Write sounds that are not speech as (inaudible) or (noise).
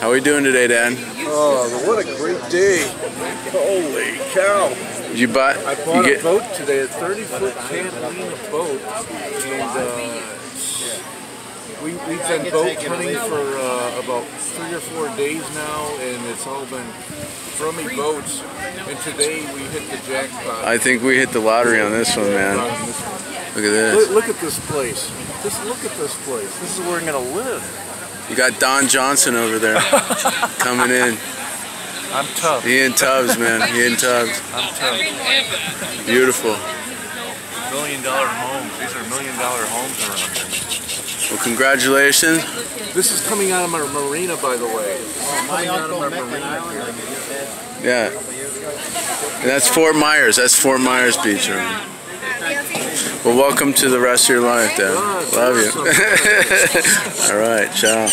How are we doing today, Dan? Oh, what a great day. Holy cow. Did you buy? I you bought get- a boat today, a 30 foot Catalina boat. And uh, we, we've been boat hunting for uh, about three or four days now, and it's all been crummy boats. And today we hit the jackpot. I think we hit the lottery on this one, man. on this one. Look at this. look at this place. Just look at this place. This is where I'm going to live. You got Don Johnson over there (laughs) coming in. I'm tough. He in Tubbs, man. He in Tubbs. I'm tough. Beautiful. Million dollar homes. These are million dollar homes around here. Well, congratulations. This is coming out of our marina, by the way. This is coming out of our marina here. Yeah. And that's Fort Myers. That's Fort Myers Beach. Right? Well, welcome to the rest of your life, Dan. Love you. (laughs) All right, ciao.